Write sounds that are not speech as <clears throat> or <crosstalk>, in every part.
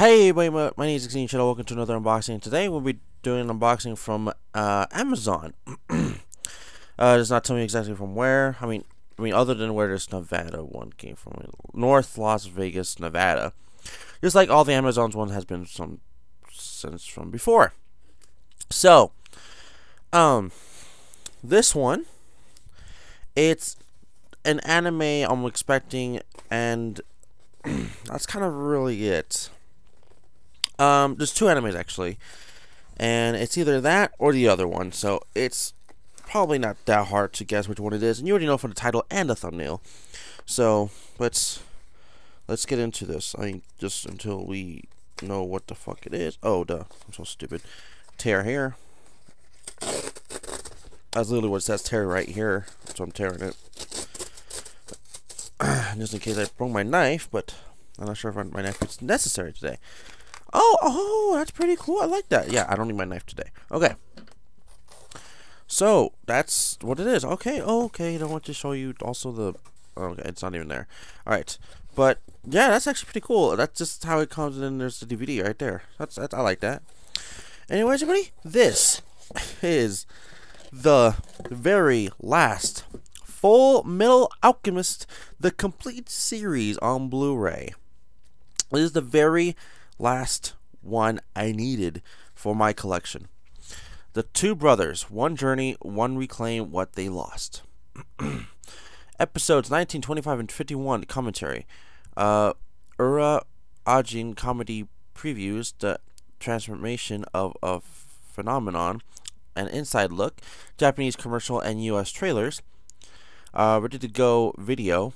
Hey everybody, my, name is Xene Shadow. Welcome to another unboxing. Today we'll be doing an unboxing from uh, Amazon. <clears throat> uh, does not tell me exactly from where. I mean, I mean, other than where this Nevada one came from, North Las Vegas, Nevada. Just like all the Amazons one has been some since from before. So, um, this one, it's an anime I'm expecting, and <clears throat> that's kind of really it. Um, there's two animes actually, and it's either that or the other one. So it's probably not that hard to guess which one it is, and you already know from the title and the thumbnail. So let's let's get into this. I mean, just until we know what the fuck it is. Oh, duh! I'm so stupid. Tear here. That's literally what it says. Tear right here. So I'm tearing it. <clears throat> just in case I broke my knife, but I'm not sure if my knife is necessary today. Oh, oh, that's pretty cool. I like that. Yeah, I don't need my knife today. Okay. So, that's what it is. Okay, okay. I don't want to show you also the... Okay, it's not even there. Alright. But, yeah, that's actually pretty cool. That's just how it comes in. There's the DVD right there. That's, that's I like that. Anyways, everybody, this is the very last Fullmetal Alchemist, the complete series on Blu-ray. This is the very last one I needed for my collection. The two brothers, one journey, one reclaim what they lost. <clears throat> Episodes 19, 25, and 51 commentary. Uh, Ura Ajin comedy previews the transformation of a phenomenon, an inside look, Japanese commercial and U.S. trailers, uh, ready to go video,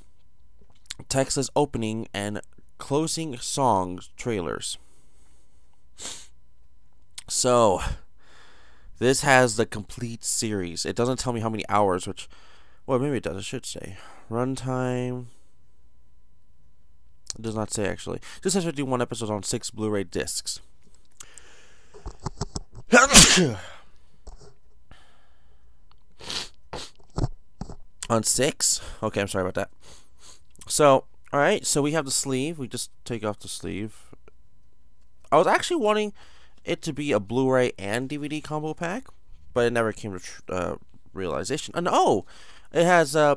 Textless opening and closing songs trailers. So, this has the complete series. It doesn't tell me how many hours, which, well, maybe it does. It should say runtime. It does not say actually. This has 51 episodes on six Blu-ray discs. <coughs> on six? Okay, I'm sorry about that. So, alright, so we have the sleeve. We just take off the sleeve. I was actually wanting it to be a Blu-ray and DVD combo pack, but it never came to uh, realization. And oh, it has uh,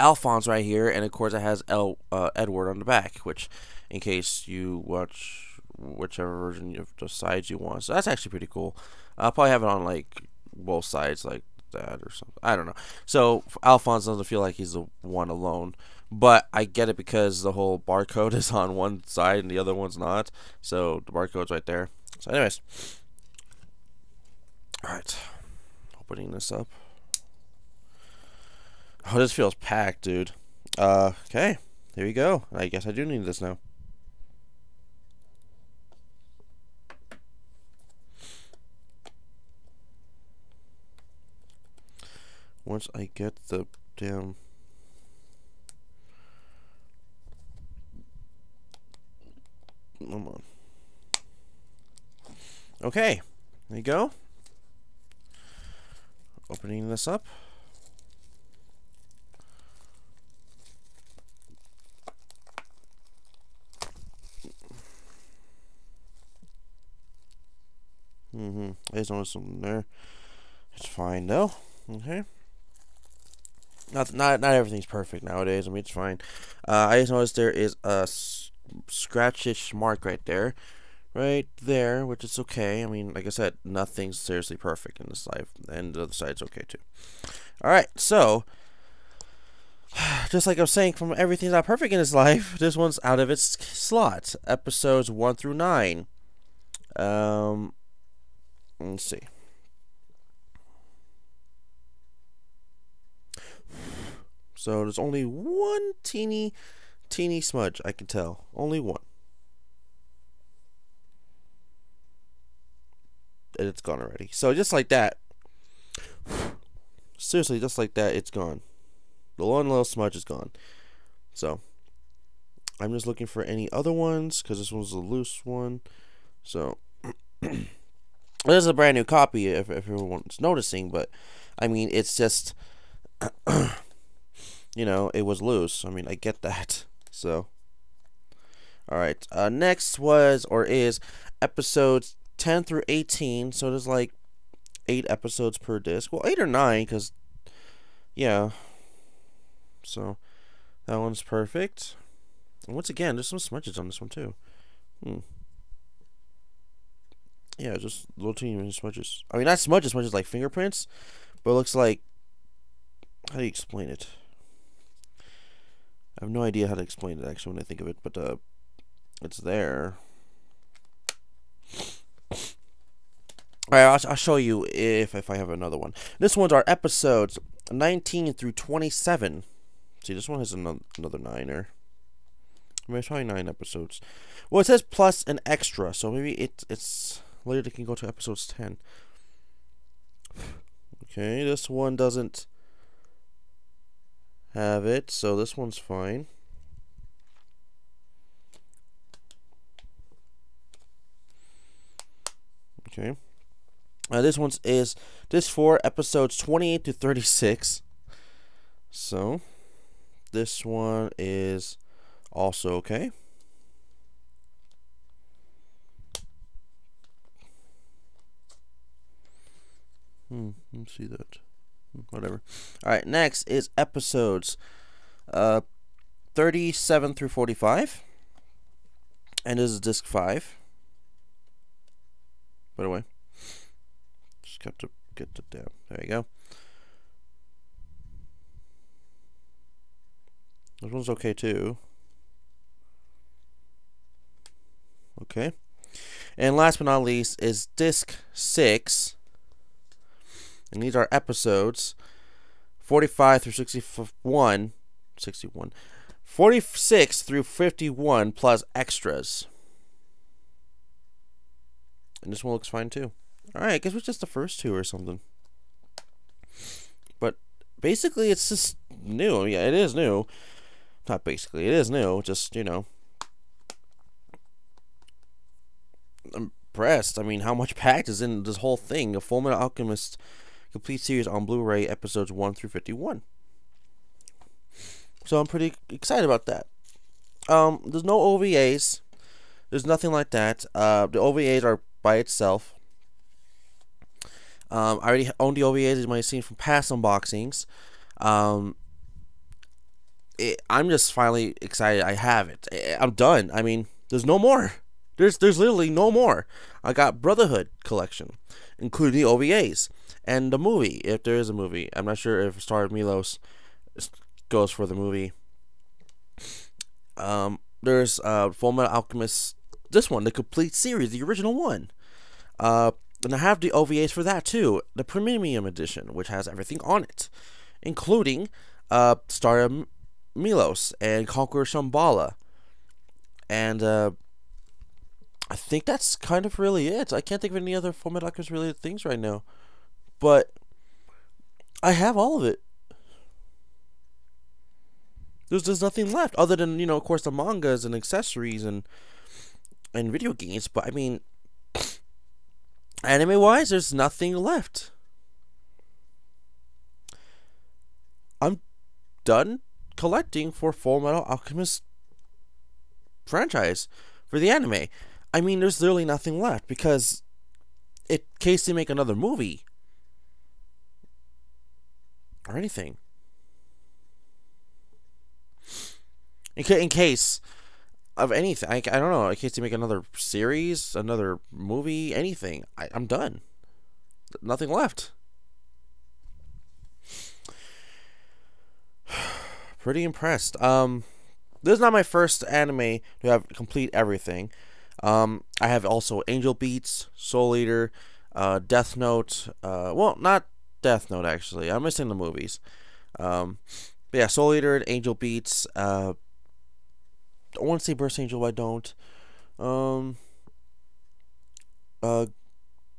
Alphonse right here, and of course it has El uh, Edward on the back, which, in case you watch whichever version of the sides you want, so that's actually pretty cool. I'll probably have it on like both sides, like that or something. I don't know. So Alphonse doesn't feel like he's the one alone, but I get it because the whole barcode is on one side and the other one's not. So the barcode's right there. So, anyways, all right, opening this up. Oh, this feels packed, dude. Uh, okay, here we go. I guess I do need this now. once I get the damn come on okay there you go. Opening this up. Mm-hmm there's only something there. It's fine though. Okay. Not not not everything's perfect nowadays. I mean, it's fine. Uh, I just noticed there is a scratchish mark right there, right there, which is okay. I mean, like I said, nothing's seriously perfect in this life, and the other side's okay too. All right, so <sighs> just like I was saying, from everything's not perfect in this life, <laughs> this one's out of its slot. Episodes one through nine. Um, let's see. <sighs> So there's only one teeny, teeny smudge, I can tell. Only one. And it's gone already. So just like that, seriously, just like that, it's gone. The one little smudge is gone. So, I'm just looking for any other ones, because this one's a loose one. So, <clears throat> this is a brand new copy, if, if everyone's noticing, but, I mean, it's just... <clears throat> you know, it was loose. I mean, I get that. So, All right. Uh, next was or is episodes 10 through 18. So there's like eight episodes per disc. Well, eight or nine, because, yeah. So that one's perfect. And once again, there's some smudges on this one, too. Hmm. Yeah, just little teeny smudges. I mean, not smudges, smudges like fingerprints, but it looks like. How do you explain it? I have no idea how to explain it actually when I think of it, but uh, it's there. Alright, I'll, I'll show you if, if I have another one. This one's our episodes 19 through 27. See, this one has another, another niner. I mean, it's probably nine episodes. Well, it says plus an extra, so maybe it, it's later can go to episodes 10. Okay, this one doesn't have it, so this one's fine. Okay. Uh, this one is this for episodes 28 to 36. So, this one is also okay. Hmm, let's see that. Hmm, whatever. Alright, next is episodes uh, 37 through 45. And this is disc 5. By the way. Got to get it down. There you go. This one's okay too. Okay. And last but not least is disc 6. And these are episodes 45 through 61. 61. 46 through 51 plus extras. And this one looks fine too. Alright, I guess it just the first two or something. But basically, it's just new. Yeah, it is new. Not basically, it is new. Just, you know. I'm impressed. I mean, how much packed is in this whole thing? A Fullmetal Alchemist complete series on Blu-ray, episodes 1 through 51. So I'm pretty excited about that. Um, there's no OVAs. There's nothing like that. Uh, the OVAs are by itself. Um, I already own the OVAs, as you might have seen from past unboxings. Um, it, I'm just finally excited I have it. I'm done. I mean, there's no more. There's there's literally no more. I got Brotherhood collection, including the OVAs and the movie, if there is a movie. I'm not sure if Star of Milos goes for the movie. Um, there's uh, Full Alchemist, this one, the complete series, the original one. Uh, and I have the OVAs for that too, the Premium Edition, which has everything on it, including uh, Star of Milos and Conqueror Shamballa. And uh, I think that's kind of really it. I can't think of any other Metal Alchemist related things right now. But I have all of it. There's there's nothing left other than you know of course the mangas and accessories and and video games. But I mean, anime wise, there's nothing left. I'm done collecting for Fullmetal Alchemist franchise for the anime. I mean, there's literally nothing left because in case they make another movie, or anything. In, ca- in case of anything, I, I don't know, in case they make another series, another movie, anything, I, I'm done. Nothing left. <sighs> Pretty impressed. Um, this is not my first anime to have complete everything. Um, I have also Angel Beats, Soul Eater, uh, Death Note. Uh, well, not Death Note, actually. I'm missing the movies. Um, but yeah, Soul Eater and Angel Beats. Uh, I want to say Burst Angel, I don't. Um, uh,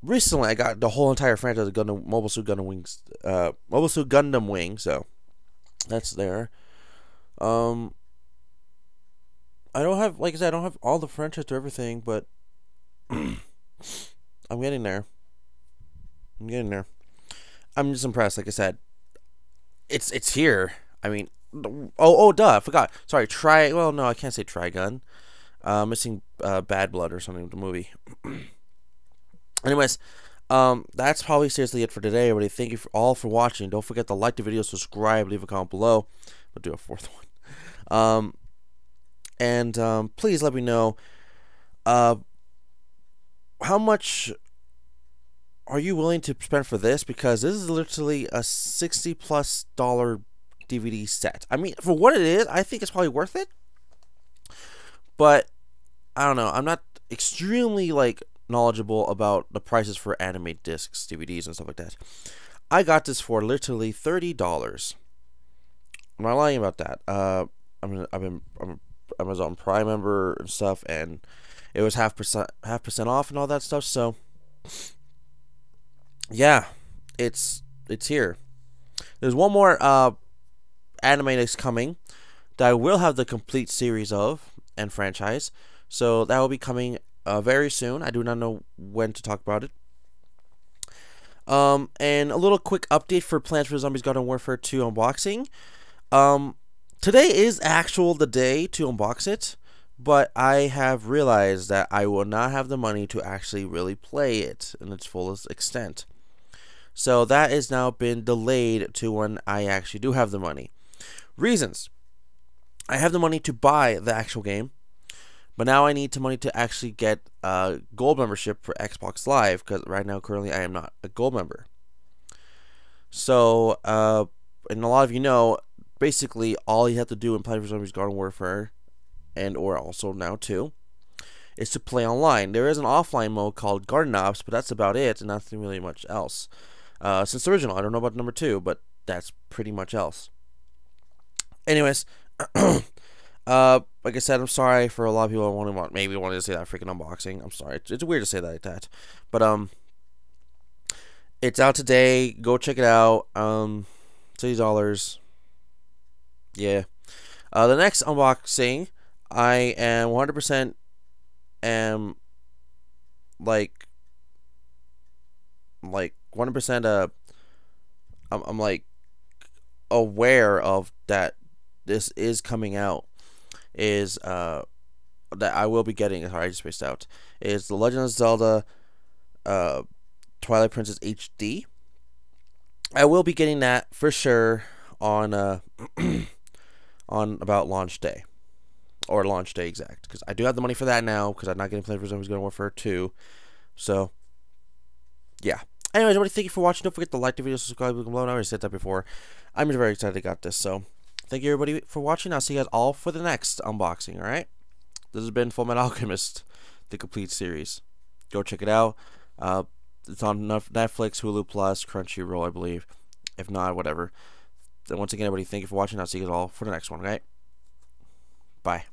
recently, I got the whole entire franchise of Gundam, Mobile Suit Gundam Wings, uh, Mobile Suit Gundam Wing, so that's there. Um, I don't have, like I said, I don't have all the franchise to everything, but <clears throat> I'm getting there. I'm getting there. I'm just impressed. Like I said, it's it's here. I mean, oh oh duh, I forgot. Sorry, try. Well, no, I can't say Trigun. Uh, missing uh, Bad Blood or something, the movie. <clears throat> Anyways, um, that's probably seriously it for today, everybody. Thank you for all for watching. Don't forget to like the video, subscribe, leave a comment below. We'll do a fourth <laughs> one. Um, and um, please let me know uh, how much are you willing to spend for this? Because this is literally a sixty plus dollar DVD set. I mean, for what it is, I think it's probably worth it. But I don't know. I'm not extremely like knowledgeable about the prices for anime discs, DVDs, and stuff like that. I got this for literally thirty dollars. I'm not lying about that. Uh, I mean, I've been I'm an Amazon Prime member and stuff, and it was half percent half percent off and all that stuff. So, yeah, it's it's here. There's one more uh, anime that's coming that I will have the complete series of and franchise. So that will be coming uh, very soon. I do not know when to talk about it. Um, and a little quick update for Plants vs Zombies Garden Warfare 2 unboxing. Um, today is actual the day to unbox it, but I have realized that I will not have the money to actually really play it in its fullest extent. So that has now been delayed to when I actually do have the money. Reasons. I have the money to buy the actual game, but now I need the money to actually get a gold membership for Xbox Live because right now currently I am not a gold member. So, uh, and a lot of you know, basically all you have to do in Plants vs Zombies Garden Warfare, and or also now too, is to play online. There is an offline mode called Garden Ops, but that's about it, and nothing really much else. Uh, since the original, I don't know about number two, but that's pretty much else. Anyways. <clears throat> Uh, like I said, I'm sorry for a lot of people wanting want to want maybe wanted to say that freaking unboxing. I'm sorry. It's, it's weird to say that like that, but um, it's out today. Go check it out. Um, thirty dollars. Yeah. Uh, the next unboxing, I am 100% am like like 100% uh I'm, I'm like aware of that this is coming out is uh that I will be getting. Sorry, I just spaced out. Is the Legend of Zelda, uh, Twilight Princess HD. I will be getting that for sure on uh <clears throat> on about launch day, or launch day exact. Because I do have the money for that now. Because I'm not getting Plants vs Zombies Garden Warfare two. So, yeah. Anyways, everybody, thank you for watching. Don't forget to like the video, subscribe and below. I already said that before. I'm very excited I got this. So. Thank you everybody for watching. I'll see you guys all for the next unboxing, alright? This has been Fullmetal <laughs> Alchemist, the complete series. Go check it out. Uh, it's on Netflix, Hulu Plus, Crunchyroll, I believe. If not, whatever. Once again, everybody, thank you for watching. I'll see you guys all for the next one, okay? Bye.